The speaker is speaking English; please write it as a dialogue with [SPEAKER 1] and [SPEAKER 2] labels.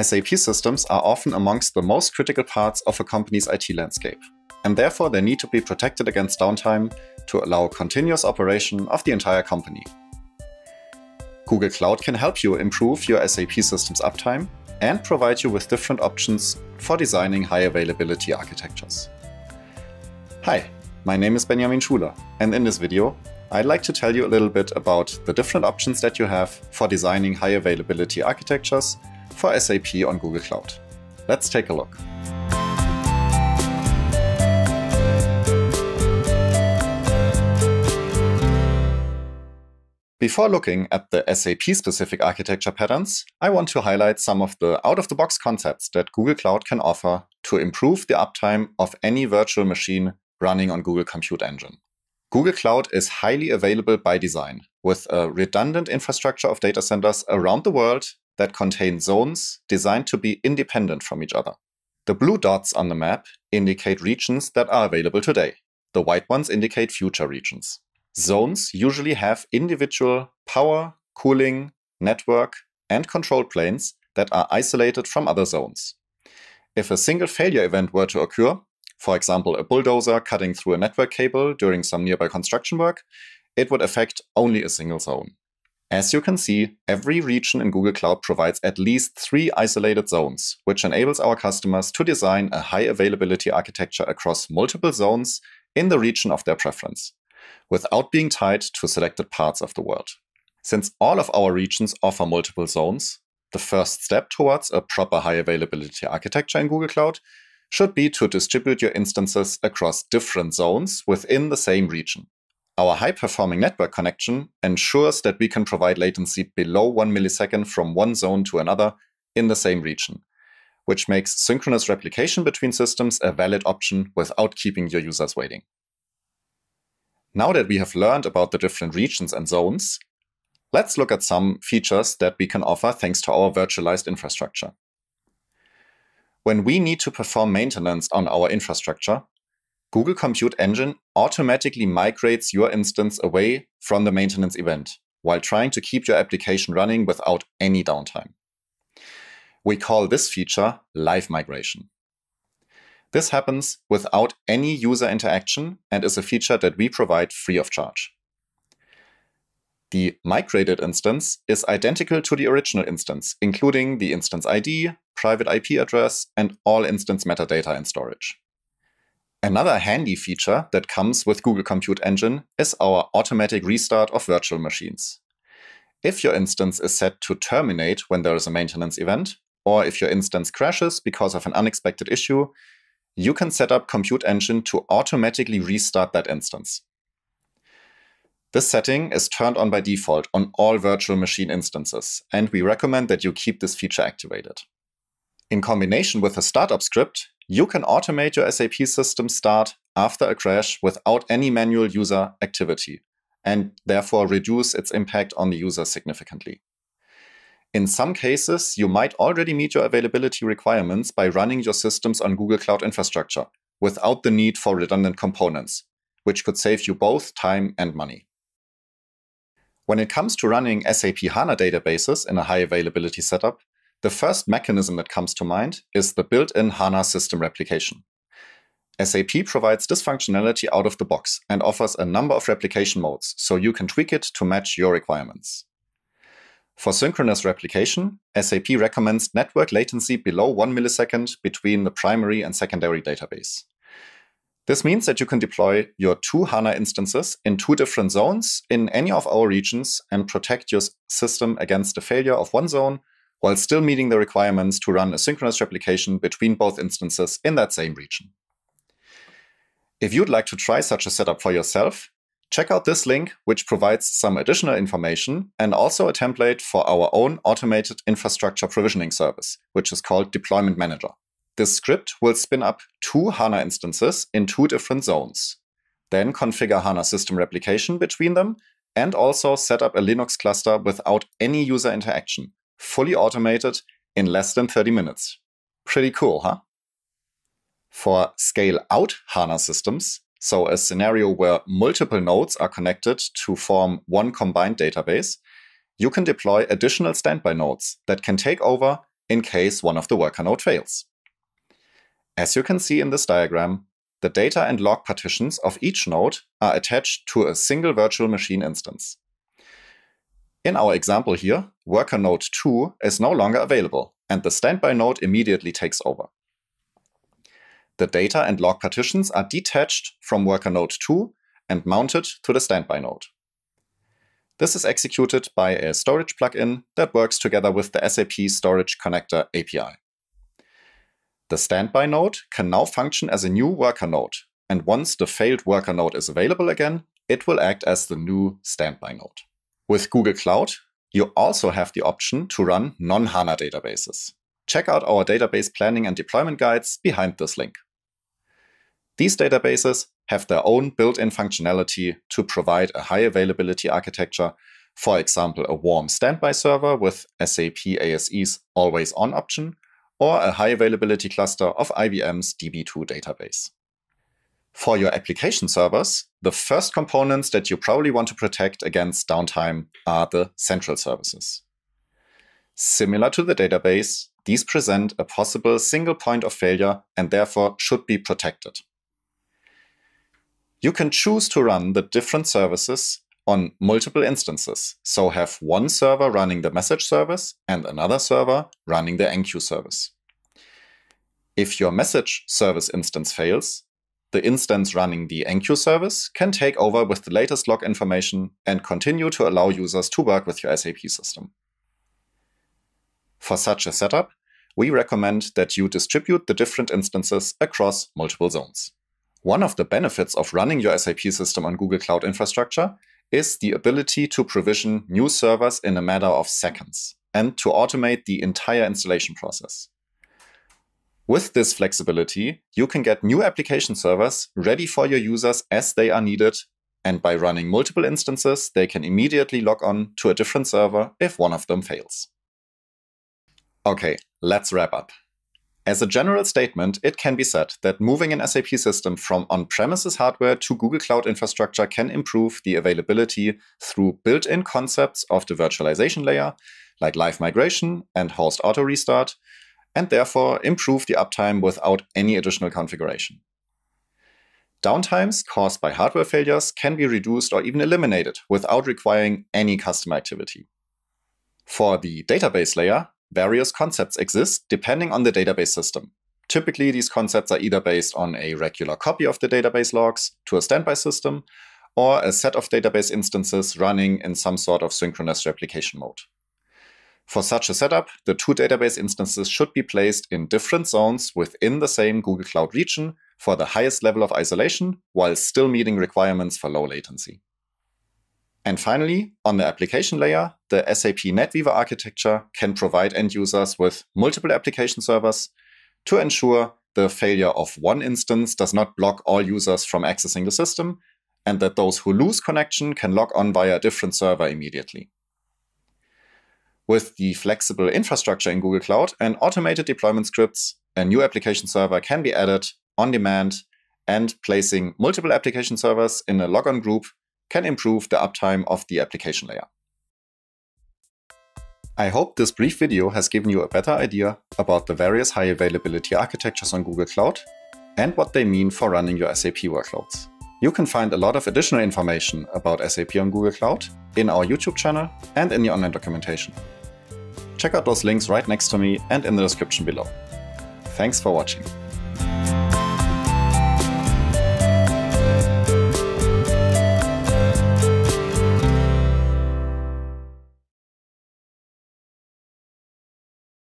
[SPEAKER 1] SAP systems are often amongst the most critical parts of a company's IT landscape, and therefore they need to be protected against downtime to allow continuous operation of the entire company. Google Cloud can help you improve your SAP system's uptime and provide you with different options for designing high availability architectures. Hi, my name is Benjamin Schuler, and in this video, I'd like to tell you a little bit about the different options that you have for designing high availability architectures for SAP on Google Cloud. Let's take a look. Before looking at the SAP-specific architecture patterns, I want to highlight some of the out-of-the-box concepts that Google Cloud can offer to improve the uptime of any virtual machine running on Google Compute Engine. Google Cloud is highly available by design, with a redundant infrastructure of data centers around the world that contain zones designed to be independent from each other. The blue dots on the map indicate regions that are available today. The white ones indicate future regions. Zones usually have individual power, cooling, network, and control planes that are isolated from other zones. If a single failure event were to occur, for example, a bulldozer cutting through a network cable during some nearby construction work, it would affect only a single zone. As you can see, every region in Google Cloud provides at least three isolated zones, which enables our customers to design a high availability architecture across multiple zones in the region of their preference, without being tied to selected parts of the world. Since all of our regions offer multiple zones, the first step towards a proper high availability architecture in Google Cloud should be to distribute your instances across different zones within the same region. Our high performing network connection ensures that we can provide latency below one millisecond from one zone to another in the same region, which makes synchronous replication between systems a valid option without keeping your users waiting. Now that we have learned about the different regions and zones, let's look at some features that we can offer thanks to our virtualized infrastructure. When we need to perform maintenance on our infrastructure, Google Compute Engine automatically migrates your instance away from the maintenance event while trying to keep your application running without any downtime. We call this feature live migration. This happens without any user interaction and is a feature that we provide free of charge. The migrated instance is identical to the original instance, including the instance ID, private IP address, and all instance metadata and storage. Another handy feature that comes with Google Compute Engine is our automatic restart of virtual machines. If your instance is set to terminate when there is a maintenance event, or if your instance crashes because of an unexpected issue, you can set up Compute Engine to automatically restart that instance. This setting is turned on by default on all virtual machine instances, and we recommend that you keep this feature activated. In combination with a startup script, you can automate your SAP system start after a crash without any manual user activity and therefore reduce its impact on the user significantly. In some cases, you might already meet your availability requirements by running your systems on Google Cloud infrastructure without the need for redundant components, which could save you both time and money. When it comes to running SAP HANA databases in a high availability setup, the first mechanism that comes to mind is the built-in HANA system replication. SAP provides this functionality out of the box and offers a number of replication modes, so you can tweak it to match your requirements. For synchronous replication, SAP recommends network latency below 1 millisecond between the primary and secondary database. This means that you can deploy your two HANA instances in two different zones in any of our regions and protect your system against the failure of one zone while still meeting the requirements to run a synchronous replication between both instances in that same region. If you'd like to try such a setup for yourself, check out this link, which provides some additional information and also a template for our own automated infrastructure provisioning service, which is called Deployment Manager. This script will spin up two HANA instances in two different zones, then configure HANA system replication between them, and also set up a Linux cluster without any user interaction, fully automated in less than 30 minutes. Pretty cool, huh? For scale out HANA systems, so a scenario where multiple nodes are connected to form one combined database, you can deploy additional standby nodes that can take over in case one of the worker node fails. As you can see in this diagram, the data and log partitions of each node are attached to a single virtual machine instance. In our example here, worker node 2 is no longer available, and the standby node immediately takes over. The data and log partitions are detached from worker node 2 and mounted to the standby node. This is executed by a storage plugin that works together with the SAP Storage Connector API. The standby node can now function as a new worker node, and once the failed worker node is available again, it will act as the new standby node. With Google Cloud, you also have the option to run non-HANA databases. Check out our database planning and deployment guides behind this link. These databases have their own built-in functionality to provide a high availability architecture, for example, a warm standby server with SAP ASE's always on option, or a high availability cluster of IBM's DB2 database. For your application servers, the first components that you probably want to protect against downtime are the central services. Similar to the database, these present a possible single point of failure and therefore should be protected. You can choose to run the different services on multiple instances. So have one server running the message service and another server running the enqueue service. If your message service instance fails, the instance running the enqueue service can take over with the latest log information and continue to allow users to work with your SAP system. For such a setup, we recommend that you distribute the different instances across multiple zones. One of the benefits of running your SAP system on Google Cloud Infrastructure is the ability to provision new servers in a matter of seconds and to automate the entire installation process. With this flexibility, you can get new application servers ready for your users as they are needed, and by running multiple instances, they can immediately log on to a different server if one of them fails. Okay, let's wrap up. As a general statement, it can be said that moving an SAP system from on premises hardware to Google Cloud infrastructure can improve the availability through built in concepts of the virtualization layer, like live migration and host auto restart, and therefore improve the uptime without any additional configuration. Downtimes caused by hardware failures can be reduced or even eliminated without requiring any custom activity. For the database layer, various concepts exist depending on the database system. Typically, these concepts are either based on a regular copy of the database logs to a standby system, or a set of database instances running in some sort of synchronous replication mode. For such a setup, the two database instances should be placed in different zones within the same Google Cloud region for the highest level of isolation, while still meeting requirements for low latency. And finally, on the application layer, the SAP NetWeaver architecture can provide end users with multiple application servers to ensure the failure of one instance does not block all users from accessing the system, and that those who lose connection can log on via a different server immediately. With the flexible infrastructure in Google Cloud and automated deployment scripts, a new application server can be added on demand, and placing multiple application servers in a logon group can improve the uptime of the application layer. I hope this brief video has given you a better idea about the various high availability architectures on Google Cloud and what they mean for running your SAP workloads. You can find a lot of additional information about SAP on Google Cloud in our YouTube channel and in the online documentation. Check out those links right next to me and in the description below. Thanks for watching.